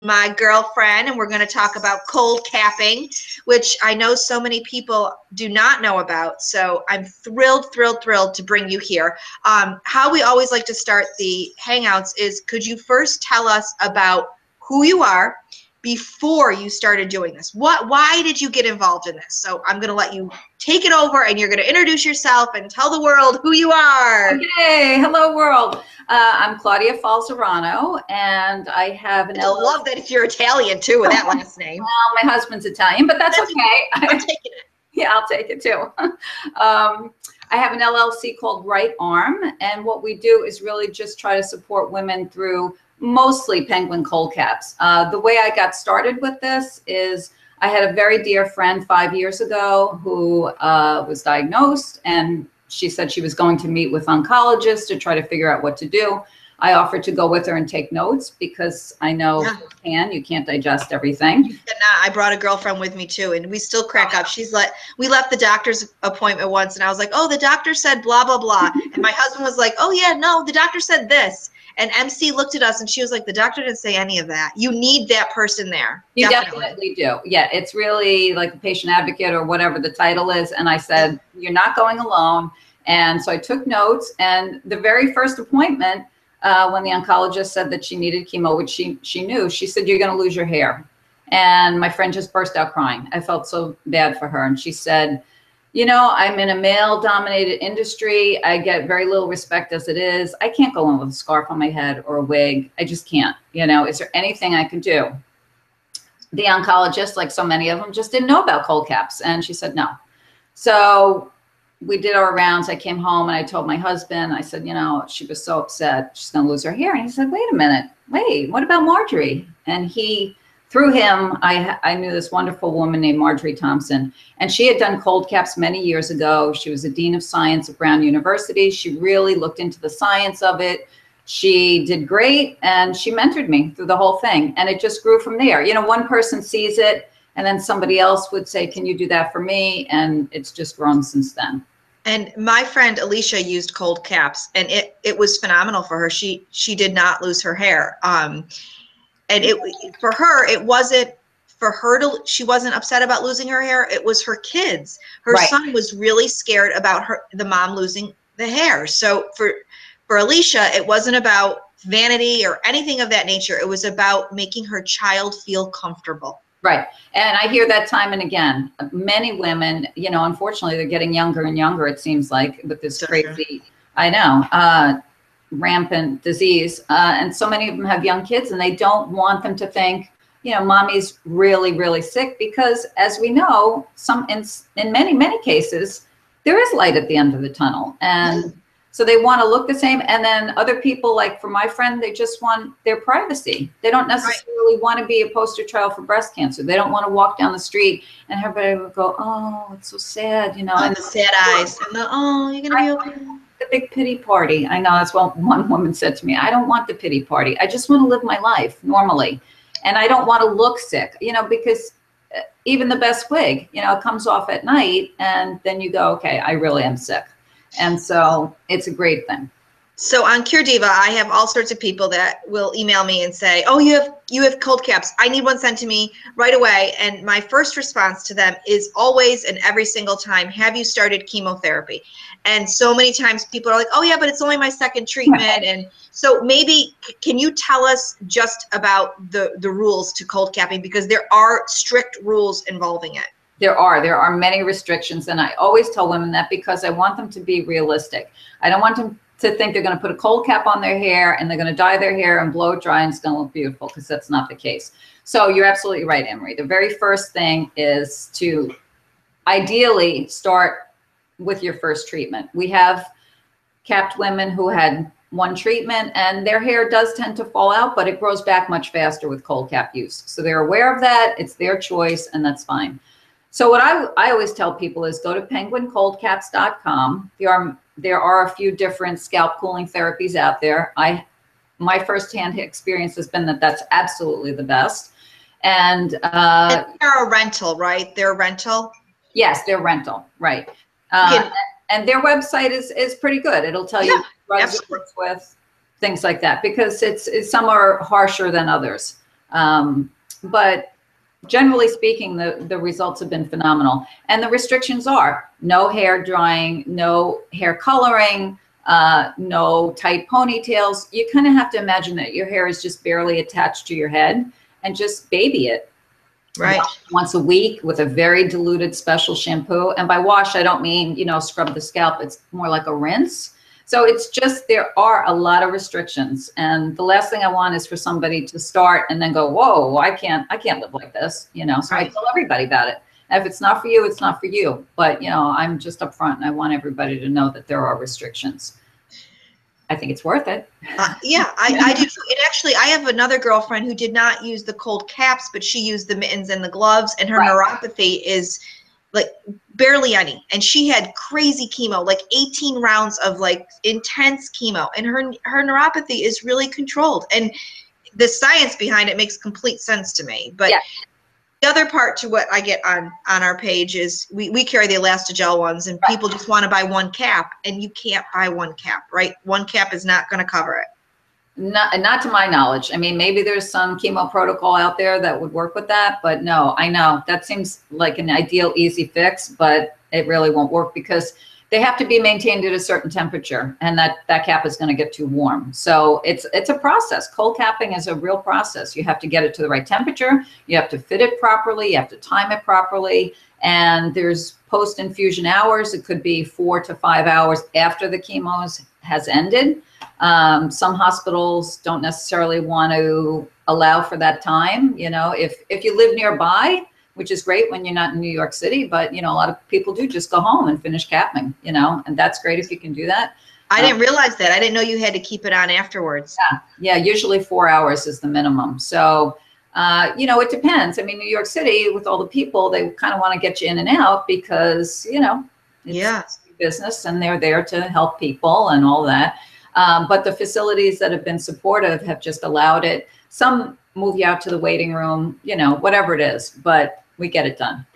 my girlfriend, and we're going to talk about cold capping, which I know so many people do not know about. So I'm thrilled, thrilled, thrilled to bring you here. Um, how we always like to start the Hangouts is could you first tell us about who you are before you started doing this? What, why did you get involved in this? So I'm going to let you take it over and you're going to introduce yourself and tell the world who you are. Okay, hello world. Uh, I'm Claudia Falzarano and I have an I love that if you're Italian too with that last name. Well, my husband's Italian, but that's, that's okay. I'm taking it. yeah, I'll take it too. um, I have an LLC called Right Arm, and what we do is really just try to support women through mostly penguin cold caps. Uh, the way I got started with this is I had a very dear friend five years ago who uh, was diagnosed, and she said she was going to meet with oncologists to try to figure out what to do. I offered to go with her and take notes because I know yeah. you can, you can't digest everything. You cannot. I brought a girlfriend with me too, and we still crack up. She's like, we left the doctor's appointment once, and I was like, oh, the doctor said blah, blah, blah. and my husband was like, oh, yeah, no, the doctor said this. And MC looked at us and she was like, the doctor didn't say any of that. You need that person there. You definitely, definitely do. Yeah, it's really like a patient advocate or whatever the title is. And I said, you're not going alone. And so I took notes. And the very first appointment, uh, when the oncologist said that she needed chemo, which she, she knew, she said, you're going to lose your hair. And my friend just burst out crying. I felt so bad for her. And she said, you know, I'm in a male dominated industry. I get very little respect as it is. I can't go in with a scarf on my head or a wig. I just can't. You know, is there anything I can do? The oncologist, like so many of them, just didn't know about cold caps. And she said no. So we did our rounds. I came home and I told my husband, I said, you know, she was so upset. She's going to lose her hair. And he said, wait a minute. Wait, what about Marjorie? And he, through him, I, I knew this wonderful woman named Marjorie Thompson, and she had done cold caps many years ago. She was a dean of science at Brown University. She really looked into the science of it. She did great, and she mentored me through the whole thing, and it just grew from there. You know, one person sees it, and then somebody else would say, "Can you do that for me?" And it's just grown since then. And my friend Alicia used cold caps, and it it was phenomenal for her. She she did not lose her hair. Um, and it for her it wasn't for her to she wasn't upset about losing her hair. It was her kids. Her right. son was really scared about her the mom losing the hair. So for for alicia it wasn't about vanity or anything of that nature. It was about making her child feel comfortable. Right. And i hear that time and again. Many women you know unfortunately they're getting younger and younger it seems like with this crazy i know uh rampant disease. Uh, and so many of them have young kids and they don't want them to think, you know, mommy's really, really sick because as we know, some in, in many, many cases, there is light at the end of the tunnel. And so they want to look the same. And then other people, like for my friend, they just want their privacy. They don't necessarily right. want to be a poster child for breast cancer. They don't want to walk down the street and everybody will go, oh, it's so sad, you know. And the sad eyes. And the, oh, you're going to be okay the big pity party. I know that's what one woman said to me. I don't want the pity party. I just want to live my life normally. And I don't want to look sick, you know, because uh, even the best wig, you know, it comes off at night and then you go, okay, I really am sick. And so it's a great thing. So on Cure Diva, I have all sorts of people that will email me and say, "Oh, you have you have cold caps. I need one sent to me right away." And my first response to them is always and every single time, "Have you started chemotherapy?" And so many times people are like, "Oh yeah, but it's only my second treatment." And so maybe can you tell us just about the the rules to cold capping because there are strict rules involving it. There are. There are many restrictions. And I always tell women that because I want them to be realistic. I don't want them to think they're going to put a cold cap on their hair and they're going to dye their hair and blow it dry and it's going to look beautiful because that's not the case. So you're absolutely right, Emery. The very first thing is to ideally start with your first treatment. We have capped women who had one treatment and their hair does tend to fall out, but it grows back much faster with cold cap use. So they're aware of that. It's their choice and that's fine. So what I, I always tell people is go to penguincoldcaps.com. There are, there are a few different scalp cooling therapies out there. I, my firsthand experience has been that that's absolutely the best. And, uh, and they're a rental, right? They're a rental. Yes, they're rental, right? Uh, yeah. And their website is is pretty good. It'll tell yeah, you drugs it works with, things like that, because it's, it's some are harsher than others. Um, but generally speaking, the, the results have been phenomenal. And the restrictions are no hair drying, no hair coloring, uh, no tight ponytails. You kind of have to imagine that your hair is just barely attached to your head and just baby it. Right. Once a week with a very diluted special shampoo. And by wash, I don't mean, you know, scrub the scalp. It's more like a rinse. So it's just there are a lot of restrictions, and the last thing I want is for somebody to start and then go, "Whoa, I can't, I can't live like this," you know. So right. I tell everybody about it. if it's not for you, it's not for you. But you know, I'm just upfront, and I want everybody to know that there are restrictions. I think it's worth it. Uh, yeah, I, I do. It actually, I have another girlfriend who did not use the cold caps, but she used the mittens and the gloves, and her right. neuropathy is like barely any. And she had crazy chemo like 18 rounds of like intense chemo. And her her neuropathy is really controlled. And the science behind it makes complete sense to me. But yeah. the other part to what i get on on our page is we, we carry the elastogel ones and people just want to buy one cap. And you can't buy one cap right? One cap is not going to cover it not, not to my knowledge. I mean, maybe there's some chemo protocol out there that would work with that, but no, I know. That seems like an ideal, easy fix, but it really won't work because they have to be maintained at a certain temperature and that that cap is going to get too warm. So it's it's a process. Cold capping is a real process. You have to get it to the right temperature. You have to fit it properly. You have to time it properly and there's post infusion hours it could be four to five hours after the chemo has ended um, some hospitals don't necessarily want to allow for that time. You know, if if you live nearby, which is great when you're not in New York City, but you know, a lot of people do just go home and finish capping. You know, and that's great if you can do that. I didn't um, realize that. I didn't know you had to keep it on afterwards. Yeah, yeah. Usually four hours is the minimum. So. Uh, you know, it depends. I mean, New York City, with all the people, they kind of want to get you in and out because, you know, yeah. business and they're there to help people and all that. Um, but the facilities that have been supportive have just allowed it. Some move you out to the waiting room, you know, whatever it is, but we get it done.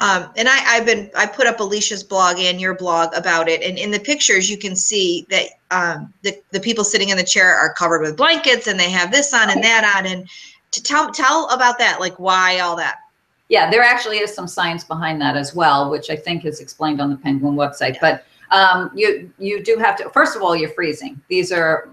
Um, and I, have been, I put up Alicia's blog and your blog about it. And in the pictures, you can see that um, the, the people sitting in the chair are covered with blankets and they have this on and that on. And to tell, tell about that, like why all that? Yeah, there actually is some science behind that as well, which I think is explained on the Penguin website. Yeah. But um, you you do have to. First of all, you're freezing. These are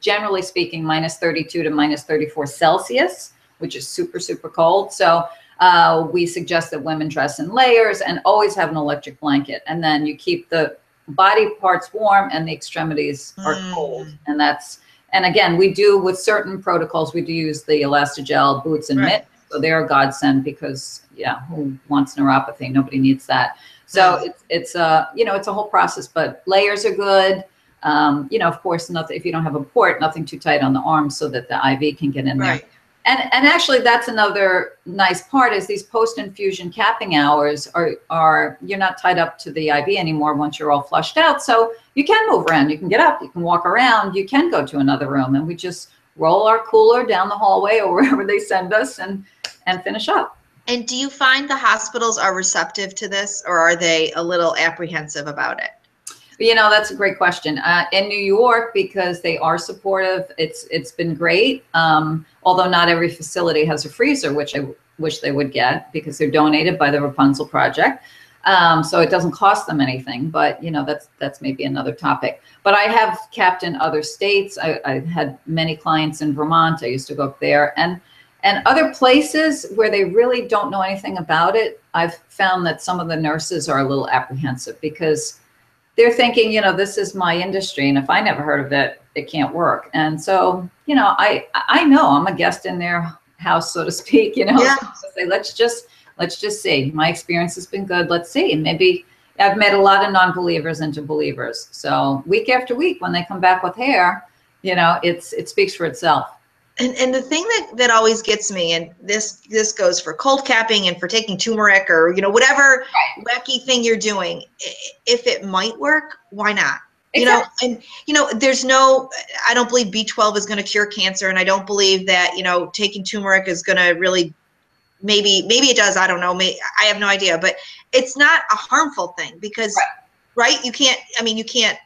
generally speaking minus 32 to minus 34 Celsius, which is super super cold. So uh, we suggest that women dress in layers and always have an electric blanket, and then you keep the body parts warm and the extremities are mm. cold, and that's. And again, we do with certain protocols, we do use the Elastogel boots and right. mitts. So they're a godsend because, yeah, who wants neuropathy? Nobody needs that. So it's it's a you know it's a whole process, but layers are good. Um, you know, of course, nothing if you don't have a port, nothing too tight on the arm so that the IV can get in right. there. And and actually, that's another nice part is these post infusion capping hours are are you're not tied up to the IV anymore once you're all flushed out. So you can move around, you can get up, you can walk around, you can go to another room, and we just roll our cooler down the hallway or wherever they send us and and finish up. And do you find the hospitals are receptive to this or are they a little apprehensive about it? You know, that's a great question. Uh, in New York, because they are supportive, it's it's been great. Um, although not every facility has a freezer, which I wish they would get because they're donated by the Rapunzel Project. Um, so it doesn't cost them anything, but you know that's that's maybe another topic. But I have capped in other states. I, I had many clients in Vermont. I used to go up there, and and other places where they really don't know anything about it, I've found that some of the nurses are a little apprehensive because they're thinking, you know, this is my industry, and if I never heard of it, it can't work. And so, you know, I I know I'm a guest in their house, so to speak. You know, yeah. so say let's just let's just see. My experience has been good. Let's see, maybe I've met a lot of non-believers into believers. So week after week, when they come back with hair, you know, it's it speaks for itself and and the thing that that always gets me and this this goes for cold capping and for taking turmeric or you know whatever right. wacky thing you're doing if it might work why not? You know and you know there's no i don't believe b12 is going to cure cancer and i don't believe that you know taking turmeric is going to really maybe maybe it does i don't know may, i have no idea but it's not a harmful thing because right, right you can't i mean you can't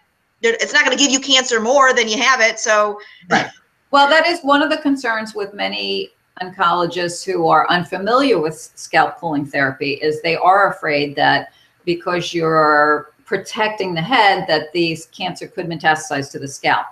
it's not going to give you cancer more than you have it so right well, that is one of the concerns with many oncologists who are unfamiliar with scalp cooling therapy is they are afraid that because you're protecting the head that these cancer could metastasize to the scalp.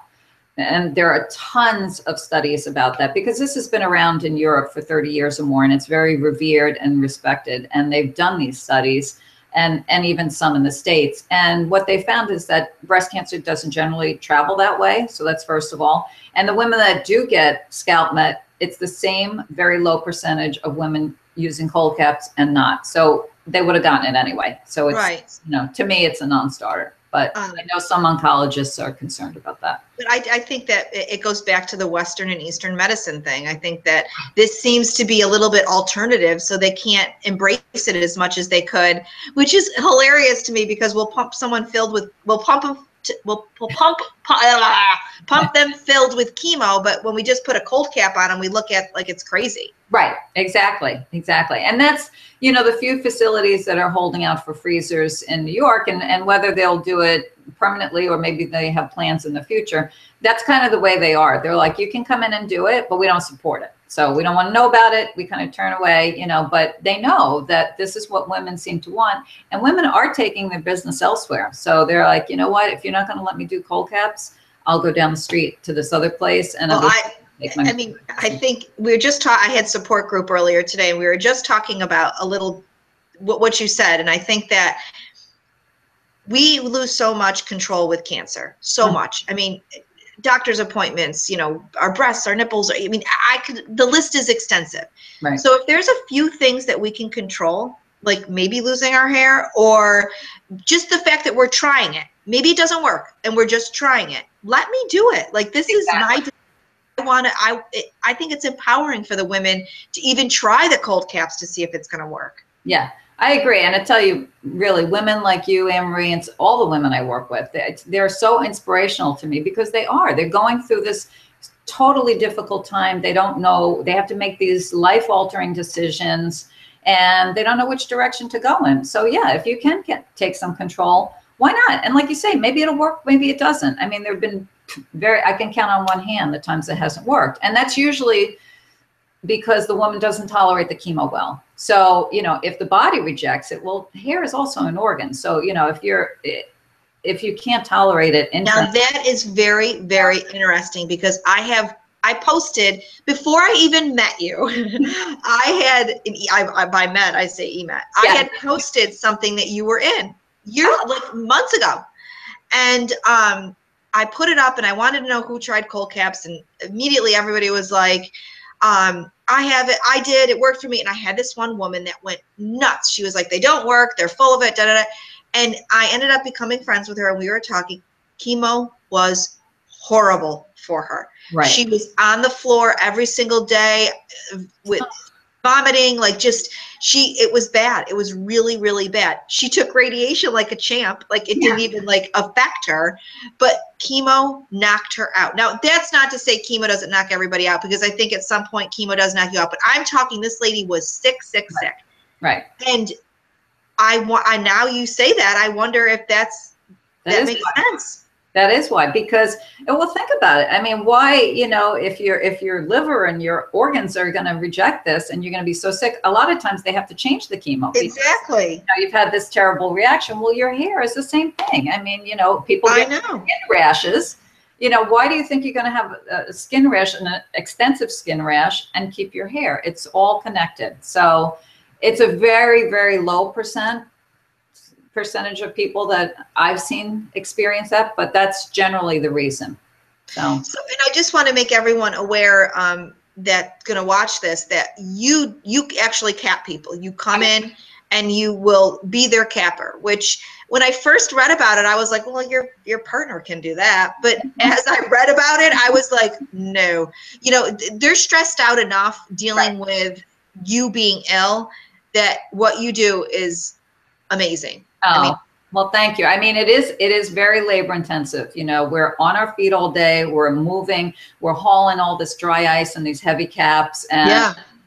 And there are tons of studies about that because this has been around in Europe for 30 years or more and it's very revered and respected. And they've done these studies and, and even some in the States. And what they found is that breast cancer doesn't generally travel that way. So that's first of all. And the women that do get scalp met, it's the same very low percentage of women using cold caps and not. So they would have gotten it anyway. So it's, Right. you know, to me, it's a non-starter. But Um, I know some oncologists are concerned about that. But I, I think that it goes back to the Western and Eastern medicine thing. I think that this seems to be a little bit alternative, so they can't embrace it as much as they could, which is hilarious to me because we'll pump someone filled with, we'll pump we'll, we'll pump, pump, uh, pump them filled with chemo, but when we just put a cold cap on them, we look at like it's crazy. Right, exactly, exactly. And that's, you know, the few facilities that are holding out for freezers in New York and, and whether they'll do it permanently or maybe they have plans in the future. That's kind of the way they are. They're like, you can come in and do it, but we don't support it. So we don't want to know about it. We kind of turn away, you know, but they know that this is what women seem to want. And women are taking their business elsewhere. So they're like, you know what, if you're not going to let me do cold caps, I'll go down the street to this other place and Well, I, I mean, I think we were just taught, I had support group earlier today, and we were just talking about a little what, what you said. And I think that we lose so much control with cancer, so Mhm. much. I mean, doctor's appointments, you know, our breasts, our nipples, I mean, I could, the list is extensive. Right. So if there's a few things that we can control, like maybe losing our hair or just the fact that we're trying it, maybe it doesn't work and we're just trying it. Let me do it. Like this is my I want to I it- I think it's empowering for the women to even try the cold caps to see if it's going to work. Yeah, I agree. And I tell you, really, women like you, Anne Marie, and all the women I work with, they- they're so inspirational to me because they are. They're going through this totally difficult time. They don't know, they have to make these life altering decisions and they don't know which direction to go in. So, yeah, if you can get, take some control, why not? And like you say, maybe it'll work, maybe it doesn't. I mean, there have been very, I can count on one hand the times it hasn't worked. And that's usually because the woman doesn't tolerate the chemo well. So, you know, if the body rejects it, well, hair is also an organ. So, you know, if you're, if you can't tolerate it, Now that is very very interesting because I have I posted before I even met you. I had I, I by met I say emet. I Yeah. had posted something that you were in years like months ago, and um I put it up and I wanted to know who tried cold caps and immediately everybody was like. Um, I have it. I did. It worked for me. And I had this one woman that went nuts. She was like, "They don't work. They're full of it." Da da da. And I ended up becoming friends with her, and we were talking. Chemo was horrible for her. right. She was on the floor every single day uh, with vomiting, like just she it was bad. It was really, really bad. She took radiation like a champ, like it didn't even like affect her, but chemo knocked her out. Now, that's not to say chemo doesn't knock everybody out because I think at some point chemo does knock you out, but I'm talking this lady was sick, sick, sick. right. And I want I now you say that, I wonder if that's That that makes sense. That is why, because well, think about it. I mean, why, you know, if your if your liver and your organs are going to reject this, and you're going to be so sick, a lot of times they have to change the chemo. because, Exactly. You know, you've had this terrible reaction. Well, your hair is the same thing. I mean, you know, people get know. skin rashes. You know, why do you think you're going to have a a skin rash and an extensive skin rash and keep your hair? It's all connected. So it's a very, very low percent percentage of people that I've seen experience that, but that's generally the reason. So So, and I just want to make everyone aware um, that going to watch this that you you actually cap people. You come in and you will be their capper. Which when I first read about it, I was like, well, your your partner can do that. But as I read about it, I was like, no. You know, they're stressed out enough dealing with you being ill that what you do is amazing. Oh, mean- well, thank you. I mean, it is it is very labor intensive. You know, we're on our feet all day. We're moving. We're hauling all this dry ice and these heavy caps, and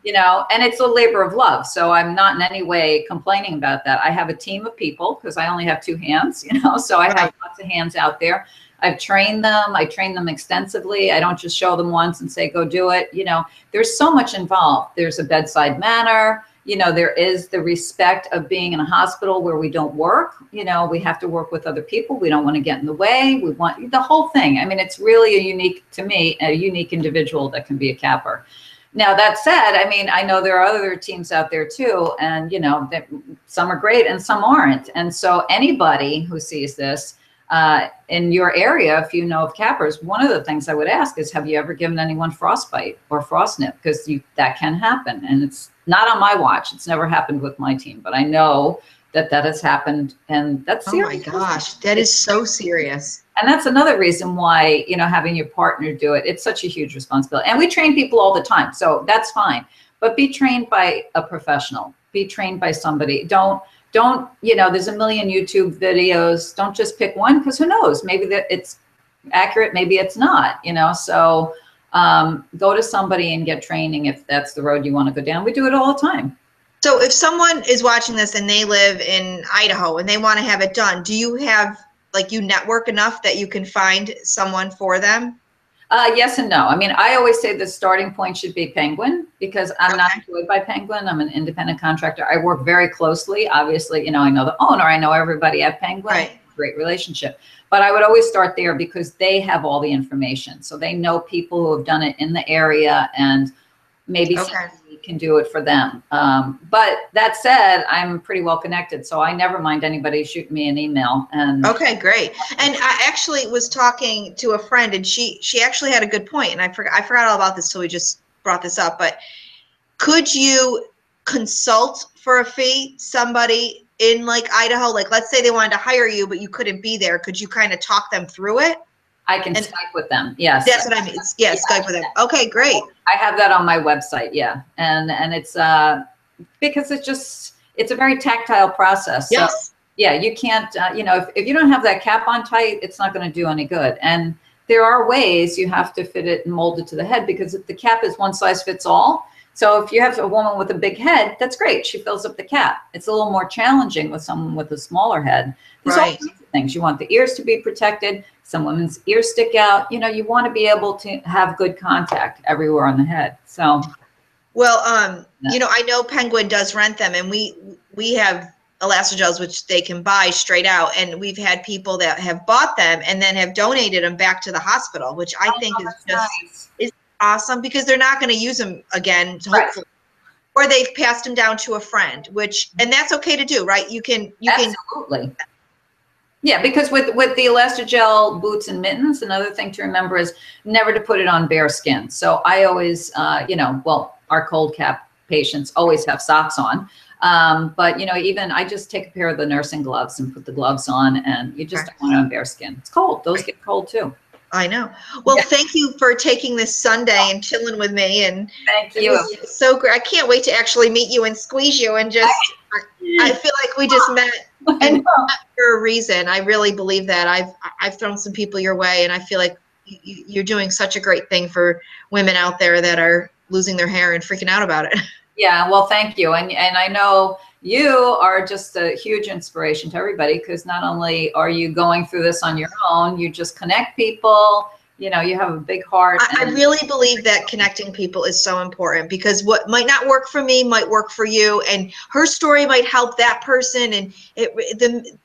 you know, and it's a labor of love. So I'm not in any way complaining about that. I have a team of people because I only have two hands. You know, so I have lots of hands out there. I've trained them. I train them extensively. I don't just show them once and say, go do it. You know, there's so much involved. There's a bedside manner. You know, there is the respect of being in a hospital where we don't work. You know, we have to work with other people. We don't want to get in the way. We want the whole thing. I mean, it's really a unique, to me, a unique individual that can be a capper. Now that said, I mean, I know there are other teams out there too, and you know, that some are great and some aren't. And so anybody who sees this uh, in your area, if you know of cappers, one of the things I would ask is, have you ever given anyone frostbite or frostnip? Because that can happen, and it's not on my watch. It's never happened with my team, but I know that that has happened, and that's serious. Oh my gosh, that is so serious. And that's another reason why you know having your partner do it it's such a huge responsibility. And we train people all the time so that's fine. But be trained by a professional. Be trained by somebody. Don't don't you know there's a million youtube videos. Don't just pick one because who knows? Maybe that it's accurate maybe it's not you know? So um, go to somebody and get training if that's the road you want to go down we do it all the time so if someone is watching this and they live in idaho and they want to have it done do you have like you network enough that you can find someone for them? Uh, yes and no. I mean, I always say the starting point should be Penguin because I'm okay. not employed by Penguin. I'm an independent contractor. I work very closely. Obviously, you know, I know the owner. I know everybody at Penguin. Right. Great relationship. But I would always start there because they have all the information. So they know people who have done it in the area and maybe okay can do it for them. Um, but that said, I'm pretty well connected, so I never mind anybody shooting me an email. And okay, great. And I actually was talking to a friend, and she she actually had a good point, and I forgot I forgot all about this till we just brought this up. But could you consult for a fee somebody in like Idaho? Like, let's say they wanted to hire you, but you couldn't be there. Could you kind of talk them through it? I can and Skype with them. Yes. That's what I mean. Yeah, yeah, Skype with them. Okay, great. I have that on my website. Yeah. And, and it's, uh, because it's just, it's a very tactile process. Yes. So, yeah, you can't, uh, you know, if, if you don't have that cap on tight, it's not going to do any good. And there are ways you have to fit it and mold it to the head because if the cap is one size fits all. So if you have a woman with a big head, that's great. She fills up the cap. It's a little more challenging with someone with a smaller head. There's right. all kinds of things. You want the ears to be protected. Some women's ears stick out. You know, you want to be able to have good contact everywhere on the head. So, well, um, you know, I know Penguin does rent them, and we we have elastogels which they can buy straight out, and we've had people that have bought them and then have donated them back to the hospital, which I oh, think is just nice. is awesome because they're not going to use them again, right. Or they've passed them down to a friend, which and that's okay to do, right? You can you can Absolutely. can yeah, because with with the Elastogel boots and mittens, another thing to remember is never to put it on bare skin. So I always, uh, you know, well, our cold cap patients always have socks on. Um, but you know, even I just take a pair of the nursing gloves and put the gloves on, and you just don't want it on bare skin. It's cold; those get cold too. I know. Well, yeah. thank you for taking this Sunday and chilling with me. And thank you. So great. I can't wait to actually meet you and squeeze you and just. I, I feel like we just met and for a reason. I really believe that. I've I've thrown some people your way, and I feel like you're doing such a great thing for women out there that are losing their hair and freaking out about it. Yeah, well, thank you, and and I know you are just a huge inspiration to everybody because not only are you going through this on your own, you just connect people you know you have a big heart I, I, really believe that connecting people is so important because what might not work for me might work for you and her story might help that person and it the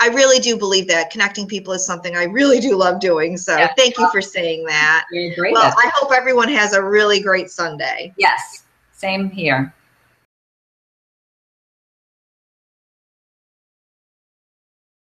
I really do believe that connecting people is something I really do love doing. So yeah. thank you for saying that. Well, I hope everyone has a really great Sunday. Yes, same here.